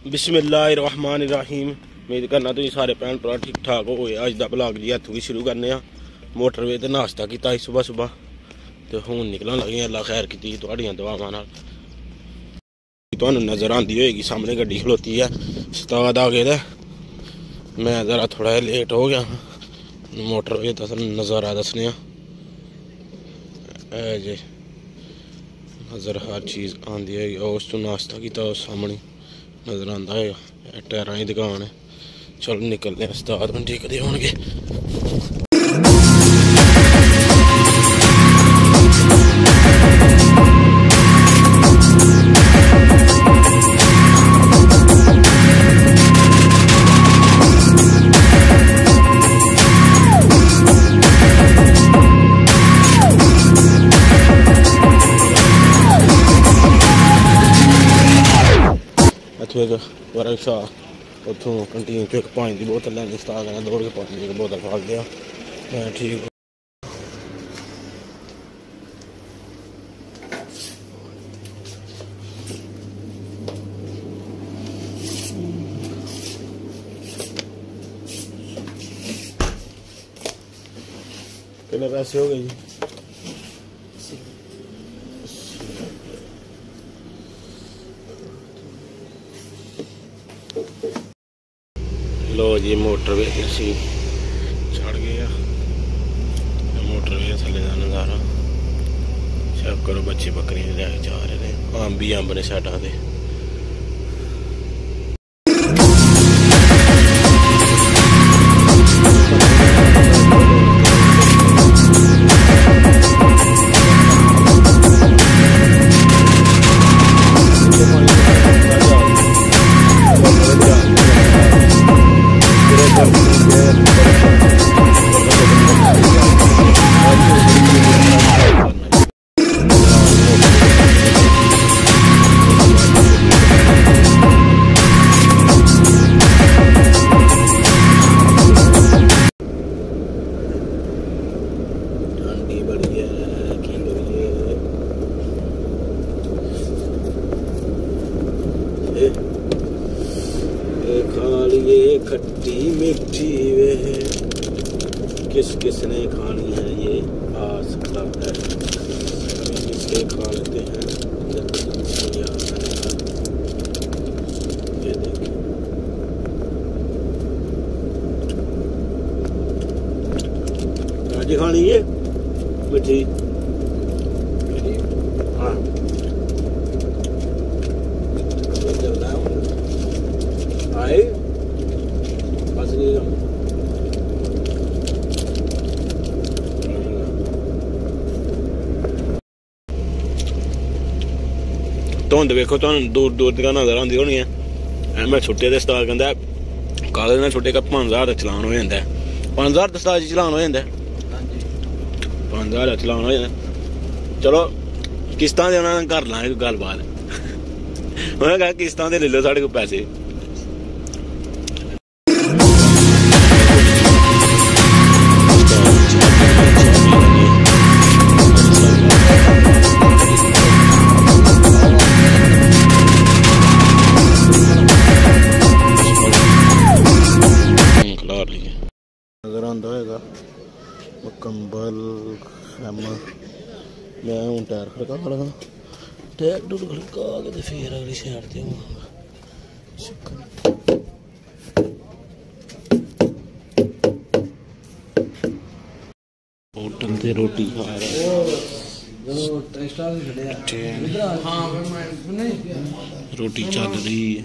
ਬਿਸਮਿਲ੍ਲਾਹਿਰਰਹਿਮਾਨਿਰਰਹੀਮ ਉਮੀਦ ਕਰਨਾ ਤੁਸੀਂ ਸਾਰੇ ਭੈਣ ਭਰਾ ਠੀਕ ਠਾਕ ਹੋਏ ਅੱਜ ਦਾ ਬਲੌਗ ਜੀ ਇੱਥੋਂ ਵੀ ਸ਼ੁਰੂ ਕਰਨੇ ਆ ਮੋਟਰਵੇ ਤੇ ਨਾਸ਼ਤਾ ਕੀਤਾ ਸੀ ਸਵੇਰ ਸਵੇਰ ਤੇ ਹੁਣ ਨਿਕਲਣ ਲੱਗੇ ਆ ਅੱਲਾ ਖੈਰ ਕੀਤੀ ਤੁਹਾਡੀਆਂ ਦੁਆਵਾਂ ਨਾਲ ਤੁਹਾਨੂੰ ਨਜ਼ਰ ਆਂਦੀ ਹੋਏਗੀ ਸਾਹਮਣੇ ਗੱਡੀ ਖਲੋਤੀ ਹੈ ਉਸਤਾਦ ਆ ਗਏ ਤੇ ਮੈਂ ਜ਼ਰਾ ਮੈਂ ਜ਼ਰਾ ਥੋੜ੍ਹਾ ਜਿਹਾ ਲੇਟ ਹੋ ਗਿਆ। थोड़ा लेट हो गया मोटरवे का नज़ारा दसने जी ਨਜ਼ਰ ਹਰ ਚੀਜ਼ ਆਂਦੀ ਹੈ ਉਸ ਤੋਂ ਨਾਸ਼ਤਾ ਕੀਤਾ ਉਹ ਸਾਹਮਣੇ ਨਜ਼ਰ ਆਂਦਾ ਹੈ ਟਾਇਰਾਂ ਦੀ ਦੁਕਾਨ ਹੈ। ਚਲੋ ਨਿਕਲਦੇ ਹਾਂ ਉਸਤਾਦ ਨੂੰ ਕਦੇ ਹੋਣਗੇ। ਇੱਥੋਂ ਇੱਕ ਵਰਕਸ਼ਾ ਉੱਥੋਂ ਕੰਟੀਨ ਚੋਂ ਇੱਕ ਪਾਣੀ ਦੀ ਬੋਤਲ ਲੈਣੀ ਸਟਾਰ ਕਰਨਾ ਦੌੜ ਕੇ ਪਾਣੀ ਦੀ ਬੋਤਲ ਫੜ ਲਿਆ ਮੈਂ ਠੀਕ ਕਿੰਨੇ ਪੈਸੇ ਹੋ ਗਏ ਜੀ ਲੋ ਜੀ ਮੋਟਰਵੇ ਤੇ ਅਸੀਂ ਚੜ ਗਏ ਆ। ਇਹ ਮੋਟਰਵੇ ਥੱਲੇ ਦਾ ਨਜ਼ਾਰਾ ਚੈੱਕ ਕਰੋ ਬੱਚੇ ਬੱਕਰੀਆਂ ਲੈ ਕੇ ਜਾ ਰਹੇ ਨੇ। ਅੰਬ ਹੀ ਅੰਬ ਨੇ ਸਾਈਡਾਂ ਦੇ किस किस ने खानी है ये आ सकता है? इसे खा लेते हैं? जल्दी ये देखिए आज खानी है मिठी। हाँ। ਧੁੰਦ ਵੇਖੋ ਤੁਹਾਨੂੰ ਦੂਰ ਦੂਰ ਤੱਕ ਨਜ਼ਰ ਆਉਂਦੀ ਹੋਣੀ ਹੈ ਐ ਮੈਂ ਛੁੱਟੇ ਦੇ ਸਟਾਰ ਕਹਿੰਦਾ ਕਾਲੇ ਨਾਲ ਛੁੱਟੇ ਕਾ 5000 ਦਾ ਚਲਾਨ ਹੋ ਜਾਂਦਾ। 5000 ਦਾ ਸਟਾਰ ਚਲਾਨ ਹੋ ਜਾਂਦਾ। ਹਾਂਜੀ 5000 ਦਾ ਚਲਾਨ ਹੋ ਜਾਂਦਾ। ਚਲੋ, ਕਿਸ਼ਤਾਂ ਦੇ ਉਹਨਾਂ ਨਾਲ ਕਰ ਲਾਂਗੇ ਗੱਲਬਾਤ। ਉਹਨਾਂ ਕਹਾ ਕਿਸ਼ਤਾਂ ਦੇ ਲੈ ਲਓ ਸਾਡੇ ਕੋਲ ਪੈਸੇ। ਮੁਕੰਬਲ ਖੈਮਾ ਮੈਂ ਹੁਣ ਟਾਇਰ ਖੜਕਾ ਖੜਕਾ ਟਾਇਰ ਡੁੱਲ ਖੜਕਾ ਕੇ ਤੇ ਫੇਰ ਅਗਲੀ ਸਾਈਡ ਤੇ ਆਵਾਂਗਾ ਸ਼ੁਕਰ ਹੋਟਲ ਤੇ ਰੋਟੀ ਖਾ ਰਿਹਾ ਜਦੋਂ ਟੈਸਟਾ ਵੀ ਛੱਡਿਆ ਤੇ ਹਾਂ ਫਿਰ ਮੈਂ ਨਹੀਂ ਰੋਟੀ ਚੱਲ ਰਹੀ ਹੈ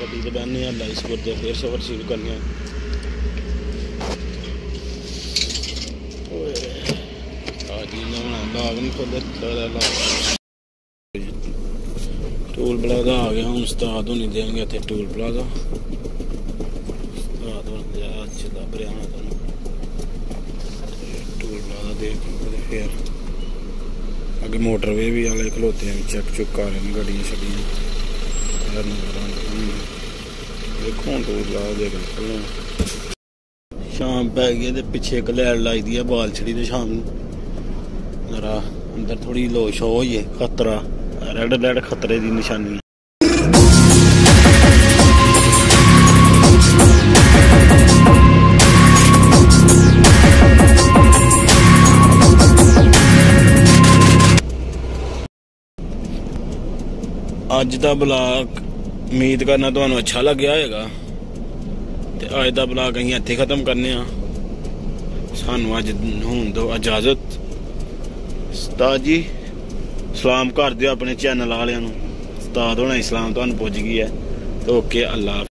ਗੱਡੀ ਤੇ ਬਹਿਨੇ ਆ ਲਾਈਸਪੁਰ ਦੇ ਫੇਰ ਸਫ਼ਰ ਸ਼ੁਰੂ ਕਰਨੇ ਆ ਓਏ ਆ ਜੀ ਨਾ ਲਾਗ ਨਹੀਂ ਖੋਲੇ ਤੇਰਾ ਲਾਗ ਟੂਲ ਪਲਾਜ਼ਾ ਆ ਗਿਆ ਹੁਣ ਉਸਤਾਦ ਹੋਣੀ ਦੇਣਗੇ ਇੱਥੇ ਟੂਲ ਪਲਾਜ਼ਾ ਉਸਤਾਦ ਹੋਣ ਦੇ ਅੱਜ ਦਾ ਬਰਿਆਣਾ ਤੁਹਾਨੂੰ ਤੇ ਟੂਲ ਪਲਾਜ਼ਾ ਦੇਖ ਕੇ ਤੇ ਫਿਰ ਅੱਗੇ ਮੋਟਰਵੇ ਵੀ ਵਾਲੇ ਖਲੋਤੇ ਆ ਚੈੱਕ ਚੁੱਕ ਕਰ ਰਹੇ ਨੇ ਗੱਡੀਆਂ ਛੱਡੀਆਂ ਯਾਰ ਨਜ਼ਰਾਂ ਦੇਖੋ ਸ਼ਾਮ ਪੈ ਗਈ ਤੇ ਪਿੱਛੇ ਇੱਕ ਲੈਣ ਲੱਗਦੀ ਆ ਬਾਲਛੜੀ ਦੇ ਸ਼ਾਮ ਨੂੰ। ਜਰਾ ਅੰਦਰ ਥੋੜੀ ਲੋਸ਼ ਹੋਈ ਹੈ, ਖਤਰਾ। ਰੈੱਡ ਲੈਂਡ ਖਤਰੇ ਦੀ ਨਿਸ਼ਾਨੀ। ਅੱਜ ਦਾ ਬਲਾਕ ਉਮੀਦ ਕਰਨਾ ਤੁਹਾਨੂੰ ਅੱਛਾ ਲੱਗਿਆ ਹੋਵੇਗਾ ਤੇ ਅੱਜ ਦਾ ਬਲਾਗ ਅਸੀਂ ਇੱਥੇ ਖਤਮ ਕਰਨੇ ਆ। ਸਾਨੂੰ ਅੱਜ ਹੁਣ ਦੋ ਇਜਾਜ਼ਤ। ਸਤਾ ਜੀ, ਸਲਾਮ ਕਰ ਦਿਓ ਆਪਣੇ ਚੈਨਲ ਵਾਲਿਆਂ ਨੂੰ। ਉਸਤਾਦ ਹੋਣਾ ਇਸਲਾਮ ਤੁਹਾਨੂੰ ਪੁੱਜ ਗਈ ਹੈ। ਤੇ ਓਕੇ, ਅੱਲਾ